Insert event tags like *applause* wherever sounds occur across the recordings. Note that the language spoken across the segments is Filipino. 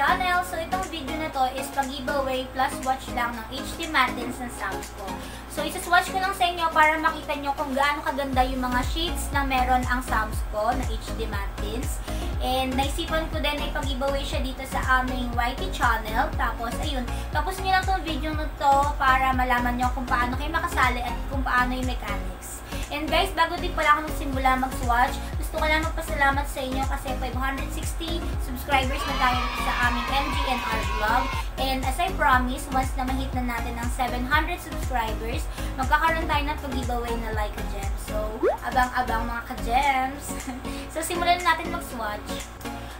channel. So, itong video na to is pag-giveaway plus watch lang ng HD Matins ng Sam's ko. So, isaswatch ko lang sa inyo para makita nyo kung gaano kaganda yung mga shades na meron ang Sam's ko na HD Matins. And naisipan ko din na ipag-giveaway siya dito sa aming YT channel. Tapos, ayun, tapos nyo lang itong video na to para malaman nyo kung paano kayo makasali at kung paano yung mechanics. And guys, bago din pala ako magsimula mag-swatch, gusto ko lang magpasalamat sa inyo kasi 560 subscribers na tayo sa aming MGNR vlog. And as I promise, once na mahit na natin ang 700 subscribers, magkakaroon tayo ng pag-giveaway na like a gem. So, abang-abang mga ka-gems. *laughs* so, simulan natin mag-swatch.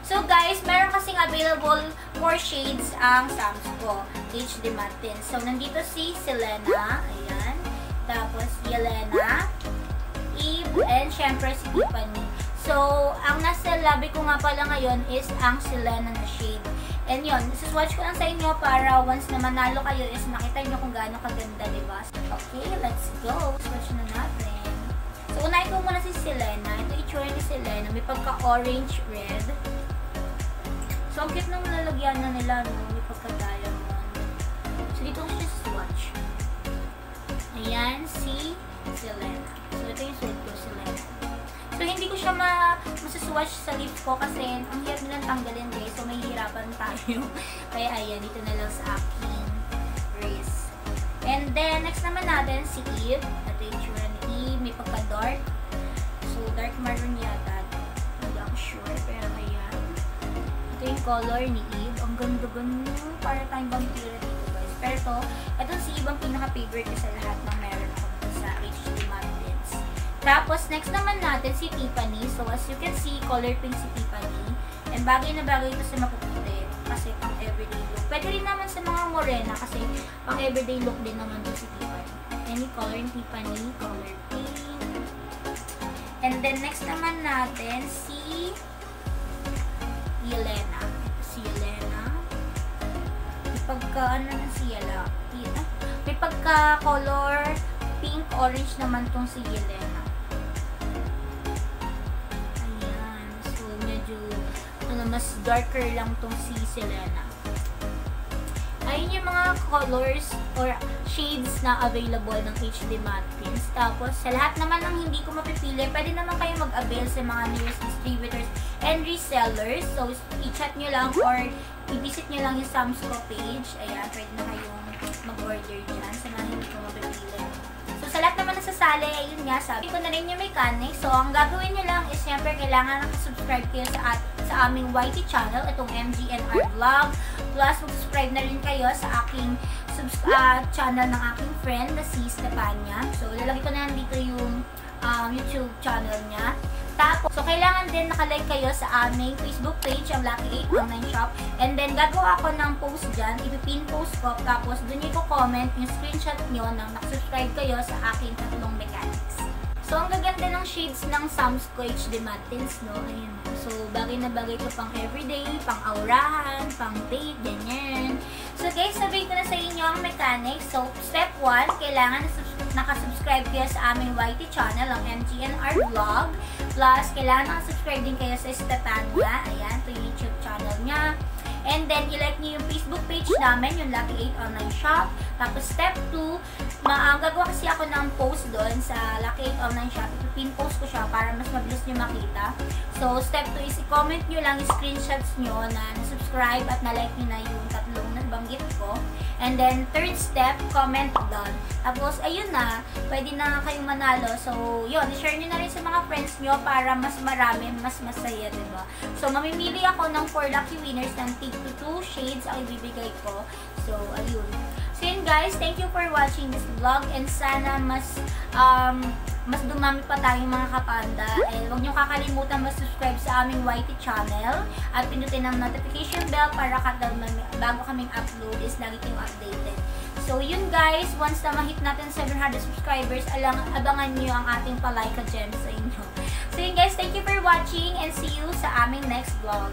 So guys, meron kasing available 4 shades ang Sam's ko, HD Matte. So nandito si Selena, ayan. Tapos Yelena, Eve, and syempre si Tiffany. So, ang nasa labi ko nga pala ngayon is ang Selena na shade. And yun, swatch ko lang sa inyo para once na manalo kayo is makita nyo kung gaano kaganda, diba? Okay, let's go. Swatch na natin. So, unahin ko muna si Selena. Ito itsura ni Selena. May pagka-orange red. So, ang cute nung lalagyan na nila, no? May pagka-diamond. Masaswatch sa lips ko kasi ang hirap nilang tanggalin guys. So, may hirapan tayo. *laughs* Kaya, ayan, dito na lang sa aking wrist. And then, next naman natin, si Eve. Ito yung tsura ni Eve. May pagka-dark. So, dark maroon yata. Hindi ako sure. Pero, ayan. Ito yung color ni Eve. Ang ganda-ganda. Para tayong vampira dito guys. Pero ito, ito si Eve ang pinaka-favorite ko sa lahat ng meron Tapos, next naman natin si Tiffany. So, as you can see, color pink si Tiffany. And bagay na bagay ito sa mapuputi. Kasi pang everyday look. Pwede rin naman sa mga morena kasi pang everyday look din naman ito si Tiffany. Any color in Tiffany, color pink. And then, next naman natin si Yelena. Si Yelena. May pagka, ano na si Yela? May pagka color pink orange naman tong si Yelena. Mas darker lang tong si Selena. Ayun yung mga colors or shades na available ng HD Matte Pins. Tapos, sa lahat naman ng hindi ko mapipili, pwede naman kayo mag-avail sa mga nearest distributors and resellers. So, i-chat nyo lang or i-visit nyo lang yung Samsco page. Ayan, pwede na kayong mag-order dyan sa mga hindi ko mapipili. So, sa lahat naman nasasali, ayun nga, sabi ko na rin yung mechanics. So, ang gagawin nyo lang is, syempre, kailangan nakasubscribe kayo sa, sa aming YT channel, itong MGNR Vlog. Plus, mag-subscribe na rin kayo sa aking uh, channel ng aking friend na si Stefania. So, lalagay ko na dito yung um, YouTube channel niya. Tapos, so kailangan din nakalike kayo sa aming Facebook page, ang Lucky 8 Online Shop. And then, gagawa ako ng post dyan, ipipin post ko. Tapos, dun nyo comment yung screenshot nyo nang nakasubscribe kayo sa aking tatlong mechanics. So, ang gaganda ng shades ng Samsco HD Mattins, no? Ayun. So, bagay na bagay ko pang everyday, pang aurahan, pang date, ganyan. So, guys, sabihin ko na sa inyo ang mechanics. So, step 1, kailangan nakasubscribe kayo sa aming YT channel, ang MGNR Vlog. Plus, kailangan nakasubscribe din kayo sa Statania. Ayan, to YouTube channel niya. And then, i-like niyo yung Facebook page namin, yung Lucky 8 Online Shop. Tapos, step 2, ma gagawa kasi ako ng post doon sa 8 Online Shop. Pin post ko siya para mas mabilis nyo makita. So, step 2 is i-comment nyo lang screenshots nyo na na-subscribe at na-like nyo na yung tatlong nabanggit ko. And then, third step, comment doon. Tapos, ayun na, pwede na kayong manalo. So, yun, i-share nyo na rin sa mga friends nyo para mas marami, mas masaya, diba? So, mamimili ako ng 4 lucky winners ng tig to 2 shades ang ibibigay ko. So, ayun. So, yun guys, thank you for watching this vlog and sana mas, um, mas dumami pa tayong mga kapanda. And huwag niyo kakalimutan mag-subscribe sa aming YT channel at pindutin ang notification bell para kada bago kaming upload is lagi kayong updated. So, yun guys, once na mahit natin 700 subscribers, alang, abangan niyo ang ating Palaika Gems sa inyo. So, yun guys, thank you for watching and see you sa aming next vlog.